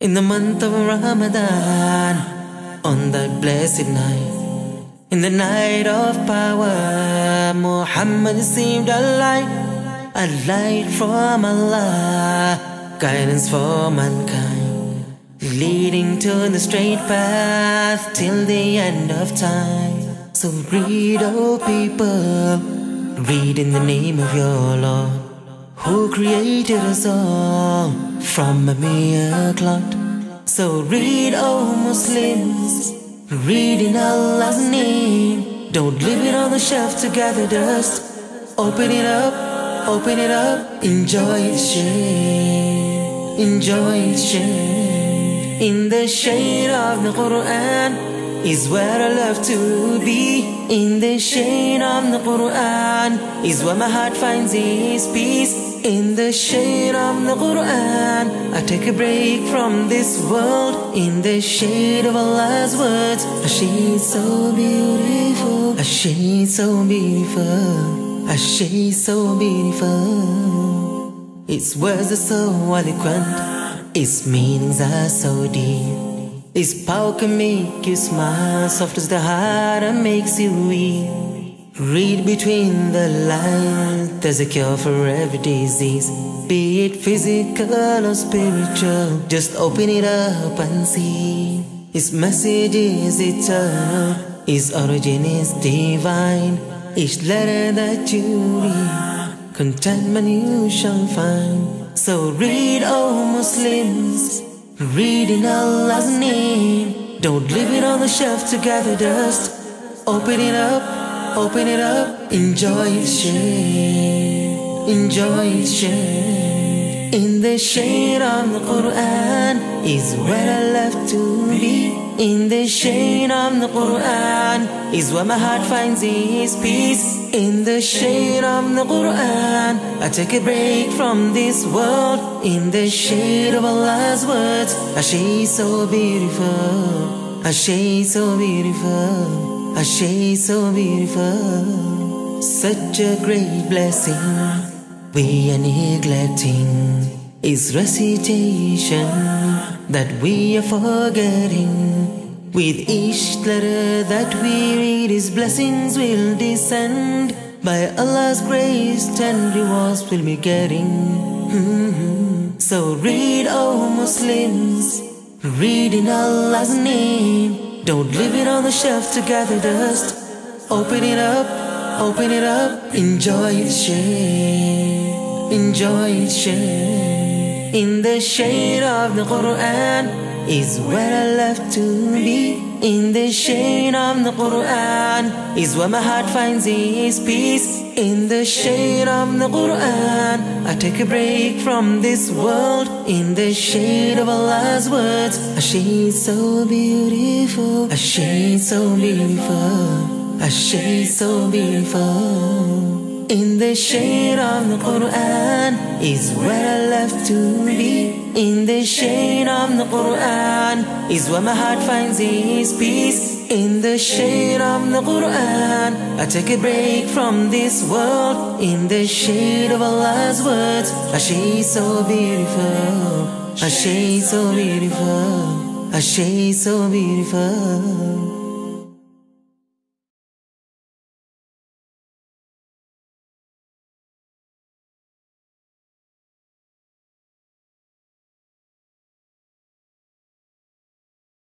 In the month of Ramadan, on that blessed night, in the night of power, Muhammad seemed a light, a light from Allah, guidance for mankind, leading to the straight path till the end of time. So read, O people, read in the name of your Lord, who created us all from a mere clot. So read, O Muslims, read in Allah's name. Don't leave it on the shelf to gather dust. Open it up, open it up, enjoy the shade, enjoy the shade. In the shade of the Quran is where I love to be. In the shade of the Quran is where my heart finds its peace. In the shade of the Quran, I take a break from this world. In the shade of Allah's words, a shade so beautiful, a shade so beautiful, a shade so beautiful. Its words are so eloquent, its meanings are so deep. Its power can make you smile, soft as the heart and makes you weep. Read between the lines, there's a cure for every disease. Be it physical or spiritual, just open it up and see. Its message is eternal, its origin is divine. Each letter that you read, contentment you shall find. So read, O Muslims, read in Allah's name. Don't leave it on the shelf to gather dust. Open it up Open it up, enjoy the shade, enjoy the shade. In the shade of the Quran is where I love to be. In the shade of the Quran is where my heart finds its peace. In the shade of the Quran, I take a break from this world. In the shade of Allah's words, a shade so beautiful, a shade so beautiful a shade so beautiful, such a great blessing. We are neglecting is recitation that we are forgetting. With each letter that we read, His blessings will descend. By Allah's grace, ten rewards we'll be getting. Mm-hmm. So read, O Muslims, read in Allah's name. Don't leave it on the shelf to gather dust. Open it up, open it up, enjoy the shade, enjoy the shade. In the shade of the Quran is where I love to be. In the shade of the Quran is where my heart finds its peace. In the shade of the Quran, I take a break from this world. In the shade of Allah's words, a shade so beautiful, a shade so beautiful, a shade so beautiful. In the shade of the Quran is where I love to be. In the shade of the Quran is where my heart finds its peace. In the shade of the Quran, I take a break from this world. In the shade of Allah's words, a shade so beautiful, a shade so beautiful, a shade so beautiful.